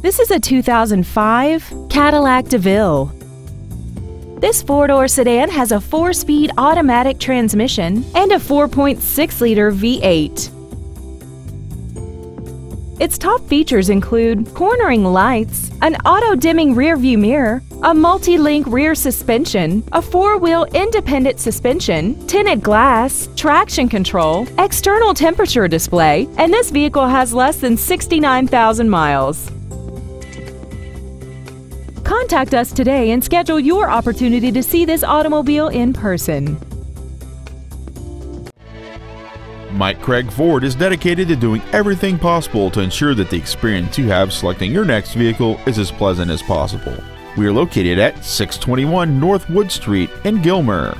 This is a 2005 Cadillac DeVille. This four-door sedan has a four-speed automatic transmission and a 4.6-liter V8. Its top features include cornering lights, an auto-dimming rearview mirror, a multi-link rear suspension, a four-wheel independent suspension, tinted glass, traction control, external temperature display, and this vehicle has less than 69,000 miles. Contact us today and schedule your opportunity to see this automobile in person. Mike Craig Ford is dedicated to doing everything possible to ensure that the experience you have selecting your next vehicle is as pleasant as possible. We are located at 621 North Wood Street in Gilmer.